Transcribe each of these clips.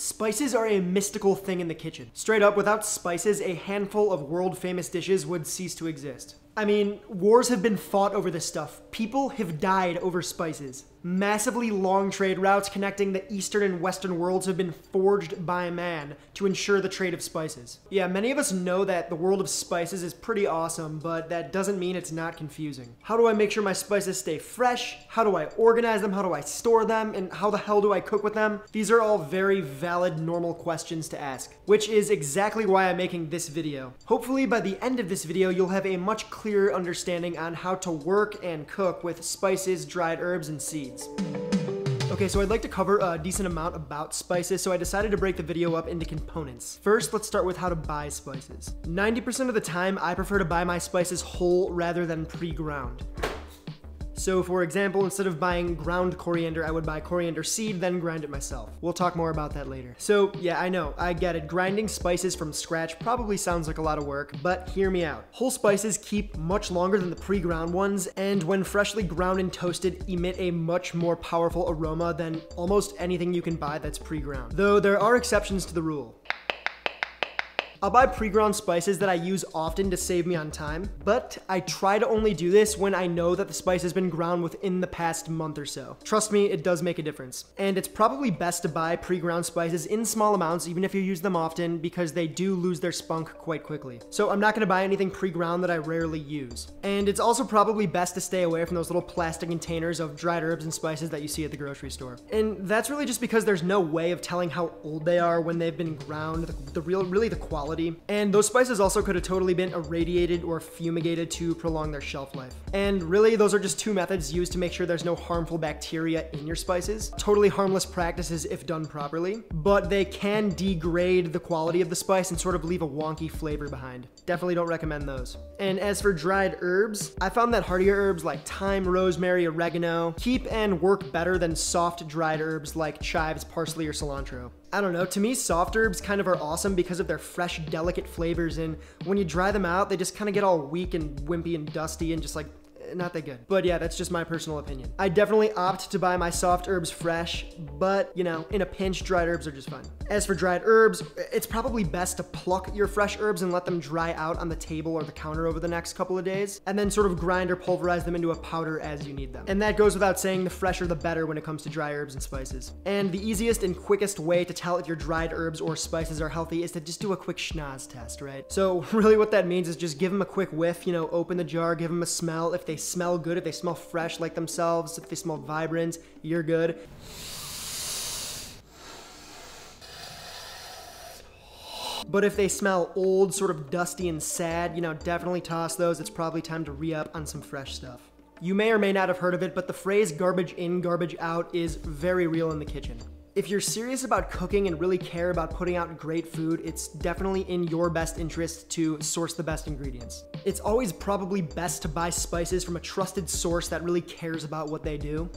Spices are a mystical thing in the kitchen. Straight up, without spices, a handful of world famous dishes would cease to exist. I mean, wars have been fought over this stuff. People have died over spices. Massively long trade routes connecting the eastern and western worlds have been forged by man to ensure the trade of spices. Yeah, many of us know that the world of spices is pretty awesome, but that doesn't mean it's not confusing. How do I make sure my spices stay fresh? How do I organize them? How do I store them? And how the hell do I cook with them? These are all very valid, normal questions to ask, which is exactly why I'm making this video. Hopefully by the end of this video, you'll have a much clearer understanding on how to work and cook with spices, dried herbs, and seeds. Okay, so I'd like to cover a decent amount about spices, so I decided to break the video up into components. First, let's start with how to buy spices. 90% of the time, I prefer to buy my spices whole rather than pre-ground. So for example, instead of buying ground coriander, I would buy coriander seed, then grind it myself. We'll talk more about that later. So yeah, I know, I get it. Grinding spices from scratch probably sounds like a lot of work, but hear me out. Whole spices keep much longer than the pre-ground ones, and when freshly ground and toasted, emit a much more powerful aroma than almost anything you can buy that's pre-ground. Though there are exceptions to the rule. I'll buy pre-ground spices that I use often to save me on time, but I try to only do this when I know that the spice has been ground within the past month or so. Trust me, it does make a difference. And it's probably best to buy pre-ground spices in small amounts even if you use them often because they do lose their spunk quite quickly. So I'm not gonna buy anything pre-ground that I rarely use. And it's also probably best to stay away from those little plastic containers of dried herbs and spices that you see at the grocery store. And that's really just because there's no way of telling how old they are when they've been ground, the, the real, really the quality quality. And those spices also could have totally been irradiated or fumigated to prolong their shelf life. And really, those are just two methods used to make sure there's no harmful bacteria in your spices. Totally harmless practices if done properly, but they can degrade the quality of the spice and sort of leave a wonky flavor behind. Definitely don't recommend those. And as for dried herbs, I found that hardier herbs like thyme, rosemary, oregano keep and work better than soft dried herbs like chives, parsley, or cilantro. I don't know, to me soft herbs kind of are awesome because of their fresh, delicate flavors and when you dry them out, they just kind of get all weak and wimpy and dusty and just like not that good. But yeah, that's just my personal opinion. I definitely opt to buy my soft herbs fresh, but you know, in a pinch, dried herbs are just fine. As for dried herbs, it's probably best to pluck your fresh herbs and let them dry out on the table or the counter over the next couple of days, and then sort of grind or pulverize them into a powder as you need them. And that goes without saying, the fresher the better when it comes to dry herbs and spices. And the easiest and quickest way to tell if your dried herbs or spices are healthy is to just do a quick schnoz test, right? So really what that means is just give them a quick whiff, you know, open the jar, give them a smell. If they smell good, if they smell fresh like themselves, if they smell vibrant, you're good. But if they smell old, sort of dusty and sad, you know, definitely toss those. It's probably time to re-up on some fresh stuff. You may or may not have heard of it, but the phrase garbage in, garbage out is very real in the kitchen. If you're serious about cooking and really care about putting out great food, it's definitely in your best interest to source the best ingredients. It's always probably best to buy spices from a trusted source that really cares about what they do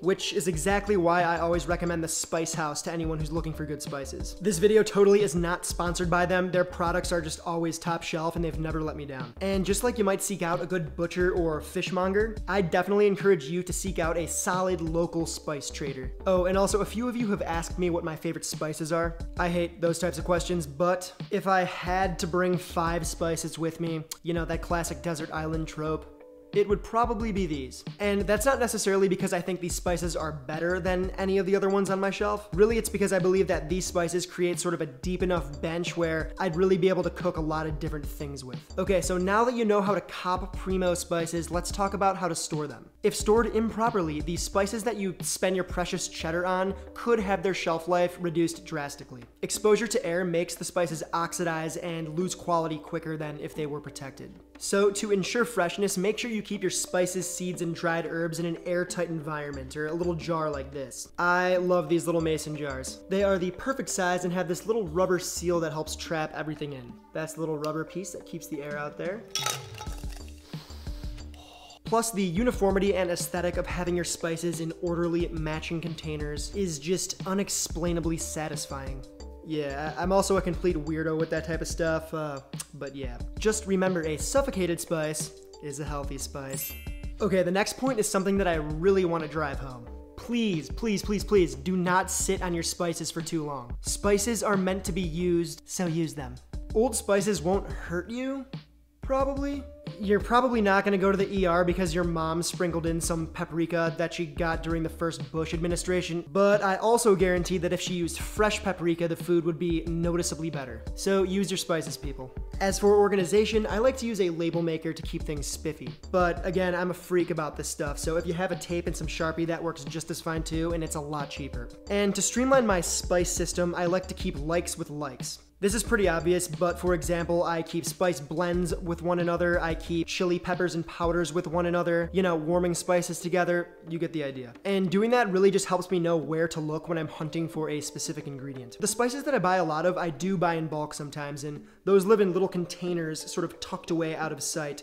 which is exactly why I always recommend the Spice House to anyone who's looking for good spices. This video totally is not sponsored by them. Their products are just always top shelf and they've never let me down. And just like you might seek out a good butcher or fishmonger, I definitely encourage you to seek out a solid local spice trader. Oh, and also a few of you have asked me what my favorite spices are. I hate those types of questions, but if I had to bring five spices with me, you know, that classic desert island trope, it would probably be these. And that's not necessarily because I think these spices are better than any of the other ones on my shelf. Really, it's because I believe that these spices create sort of a deep enough bench where I'd really be able to cook a lot of different things with. Okay, so now that you know how to cop primo spices, let's talk about how to store them. If stored improperly, these spices that you spend your precious cheddar on could have their shelf life reduced drastically. Exposure to air makes the spices oxidize and lose quality quicker than if they were protected. So to ensure freshness, make sure you keep your spices, seeds, and dried herbs in an airtight environment or a little jar like this. I love these little mason jars. They are the perfect size and have this little rubber seal that helps trap everything in. That's the little rubber piece that keeps the air out there. Plus, the uniformity and aesthetic of having your spices in orderly, matching containers is just unexplainably satisfying. Yeah, I'm also a complete weirdo with that type of stuff, uh, but yeah. Just remember, a suffocated spice is a healthy spice. Okay, the next point is something that I really want to drive home. please, please, please, please do not sit on your spices for too long. Spices are meant to be used, so use them. Old spices won't hurt you, probably. You're probably not gonna go to the ER because your mom sprinkled in some paprika that she got during the first Bush administration, but I also guarantee that if she used fresh paprika, the food would be noticeably better. So use your spices, people. As for organization, I like to use a label maker to keep things spiffy. But again, I'm a freak about this stuff, so if you have a tape and some Sharpie, that works just as fine too, and it's a lot cheaper. And to streamline my spice system, I like to keep likes with likes. This is pretty obvious, but for example, I keep spice blends with one another, I keep chili peppers and powders with one another, you know, warming spices together, you get the idea. And doing that really just helps me know where to look when I'm hunting for a specific ingredient. The spices that I buy a lot of, I do buy in bulk sometimes, and those live in little containers sort of tucked away out of sight,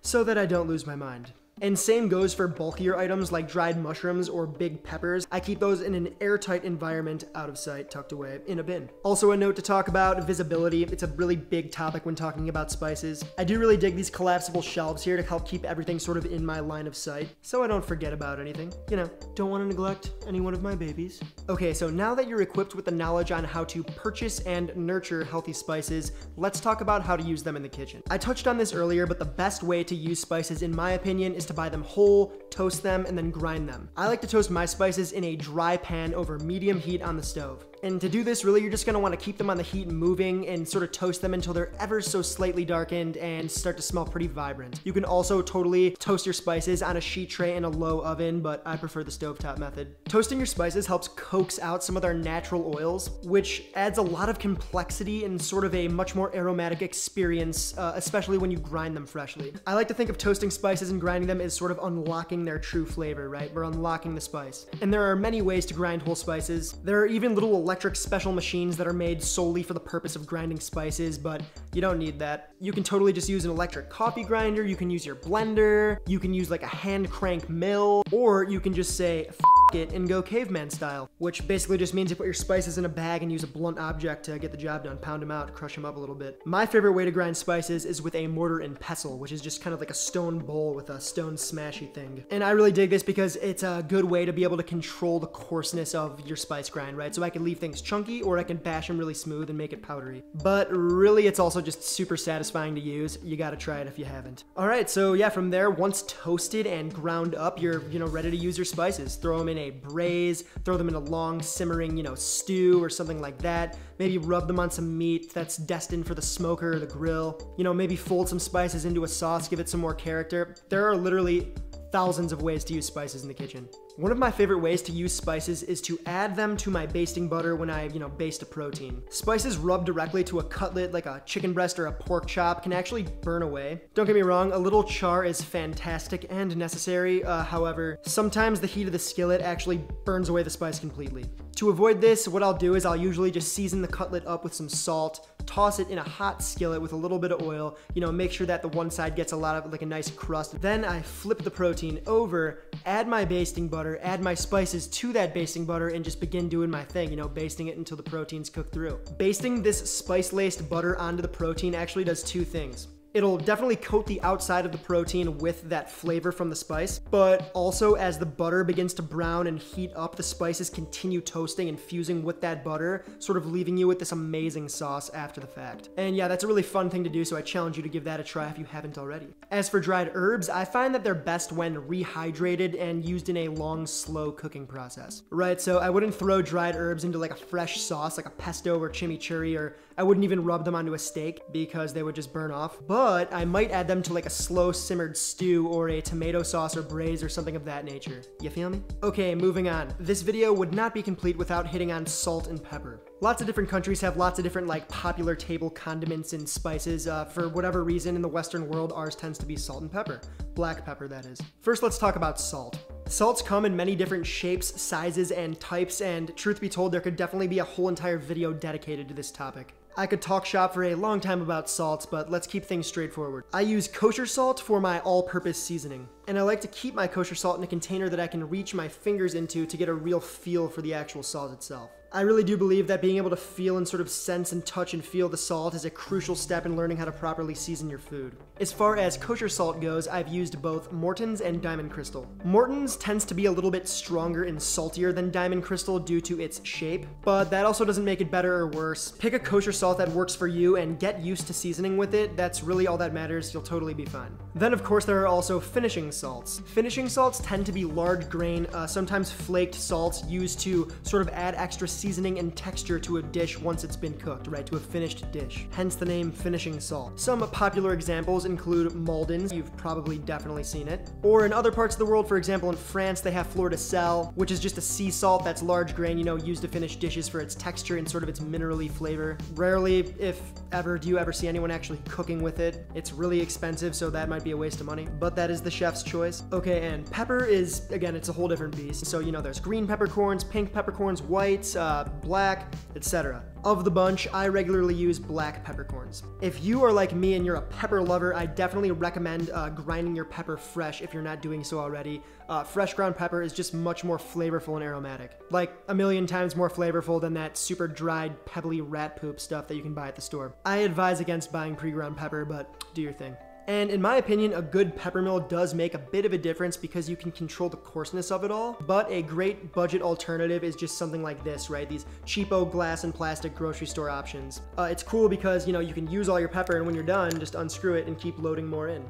so that I don't lose my mind. And same goes for bulkier items like dried mushrooms or big peppers. I keep those in an airtight environment, out of sight, tucked away in a bin. Also a note to talk about, visibility. It's a really big topic when talking about spices. I do really dig these collapsible shelves here to help keep everything sort of in my line of sight, so I don't forget about anything. You know, don't want to neglect any one of my babies. Okay, so now that you're equipped with the knowledge on how to purchase and nurture healthy spices, let's talk about how to use them in the kitchen. I touched on this earlier, but the best way to use spices, in my opinion, is to buy them whole, toast them, and then grind them. I like to toast my spices in a dry pan over medium heat on the stove. And to do this, really, you're just gonna wanna keep them on the heat moving and sort of toast them until they're ever so slightly darkened and start to smell pretty vibrant. You can also totally toast your spices on a sheet tray in a low oven, but I prefer the stovetop method. Toasting your spices helps coax out some of their natural oils, which adds a lot of complexity and sort of a much more aromatic experience, uh, especially when you grind them freshly. I like to think of toasting spices and grinding them as sort of unlocking their true flavor, right? We're unlocking the spice. And there are many ways to grind whole spices. There are even little electric special machines that are made solely for the purpose of grinding spices, but you don't need that. You can totally just use an electric coffee grinder, you can use your blender, you can use like a hand crank mill, or you can just say, it and go caveman style, which basically just means you put your spices in a bag and use a blunt object to get the job done, pound them out, crush them up a little bit. My favorite way to grind spices is with a mortar and pestle, which is just kind of like a stone bowl with a stone smashy thing. And I really dig this because it's a good way to be able to control the coarseness of your spice grind, right? So I can leave things chunky or I can bash them really smooth and make it powdery. But really, it's also just super satisfying to use. You gotta try it if you haven't. All right, so yeah, from there, once toasted and ground up, you're, you know, ready to use your spices. Throw them in a braise, throw them in a long simmering, you know, stew or something like that. Maybe rub them on some meat that's destined for the smoker or the grill. You know, maybe fold some spices into a sauce, give it some more character. There are literally thousands of ways to use spices in the kitchen. One of my favorite ways to use spices is to add them to my basting butter when I, you know, baste a protein. Spices rubbed directly to a cutlet like a chicken breast or a pork chop can actually burn away. Don't get me wrong, a little char is fantastic and necessary, uh, however, sometimes the heat of the skillet actually burns away the spice completely. To avoid this, what I'll do is I'll usually just season the cutlet up with some salt, toss it in a hot skillet with a little bit of oil, you know, make sure that the one side gets a lot of like a nice crust. Then I flip the protein over, add my basting butter, add my spices to that basting butter and just begin doing my thing, you know, basting it until the protein's cooked through. Basting this spice-laced butter onto the protein actually does two things. It'll definitely coat the outside of the protein with that flavor from the spice, but also as the butter begins to brown and heat up, the spices continue toasting and fusing with that butter, sort of leaving you with this amazing sauce after the fact. And yeah, that's a really fun thing to do, so I challenge you to give that a try if you haven't already. As for dried herbs, I find that they're best when rehydrated and used in a long, slow cooking process. Right, so I wouldn't throw dried herbs into like a fresh sauce like a pesto or chimichurri, or I wouldn't even rub them onto a steak because they would just burn off. But I might add them to like a slow simmered stew or a tomato sauce or braise or something of that nature. You feel me? Okay, moving on. This video would not be complete without hitting on salt and pepper. Lots of different countries have lots of different like popular table condiments and spices. Uh, for whatever reason in the Western world, ours tends to be salt and pepper. Black pepper, that is. First, let's talk about salt. Salts come in many different shapes, sizes, and types, and truth be told, there could definitely be a whole entire video dedicated to this topic. I could talk shop for a long time about salts, but let's keep things straightforward. I use kosher salt for my all-purpose seasoning, and I like to keep my kosher salt in a container that I can reach my fingers into to get a real feel for the actual salt itself. I really do believe that being able to feel and sort of sense and touch and feel the salt is a crucial step in learning how to properly season your food. As far as kosher salt goes, I've used both Morton's and Diamond Crystal. Morton's tends to be a little bit stronger and saltier than Diamond Crystal due to its shape, but that also doesn't make it better or worse. Pick a kosher salt that works for you and get used to seasoning with it. That's really all that matters. You'll totally be fine. Then, of course, there are also finishing salts. Finishing salts tend to be large grain, uh, sometimes flaked salts used to sort of add extra seasoning and texture to a dish once it's been cooked, right, to a finished dish. Hence the name finishing salt. Some popular examples include Maldon's, you've probably definitely seen it. Or in other parts of the world, for example in France, they have Fleur de Sel, which is just a sea salt that's large grain, you know, used to finish dishes for its texture and sort of its minerally flavor. Rarely, if ever, do you ever see anyone actually cooking with it. It's really expensive, so that might be a waste of money, but that is the chef's choice. Okay, and pepper is, again, it's a whole different beast. So, you know, there's green peppercorns, pink peppercorns, whites, uh, black, etc. Of the bunch, I regularly use black peppercorns. If you are like me and you're a pepper lover, I definitely recommend uh, grinding your pepper fresh if you're not doing so already. Uh, fresh ground pepper is just much more flavorful and aromatic. Like a million times more flavorful than that super dried, pebbly rat poop stuff that you can buy at the store. I advise against buying pre-ground pepper, but do your thing. And in my opinion, a good pepper mill does make a bit of a difference because you can control the coarseness of it all. But a great budget alternative is just something like this, right? These cheapo glass and plastic grocery store options. Uh, it's cool because, you know, you can use all your pepper and when you're done, just unscrew it and keep loading more in.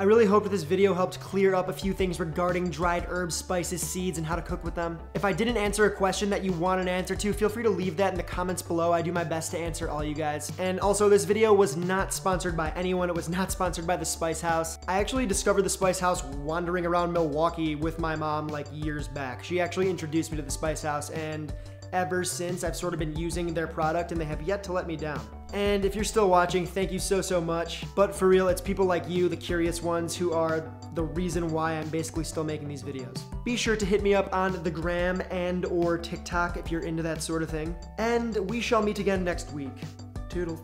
I really hope that this video helped clear up a few things regarding dried herbs, spices, seeds, and how to cook with them. If I didn't answer a question that you want an answer to, feel free to leave that in the comments below. I do my best to answer all you guys. And also, this video was not sponsored by anyone. It was not sponsored by the Spice House. I actually discovered the Spice House wandering around Milwaukee with my mom like years back. She actually introduced me to the Spice House and ever since I've sort of been using their product and they have yet to let me down. And if you're still watching, thank you so, so much. But for real, it's people like you, the curious ones, who are the reason why I'm basically still making these videos. Be sure to hit me up on the gram and or TikTok if you're into that sort of thing. And we shall meet again next week. Toodles.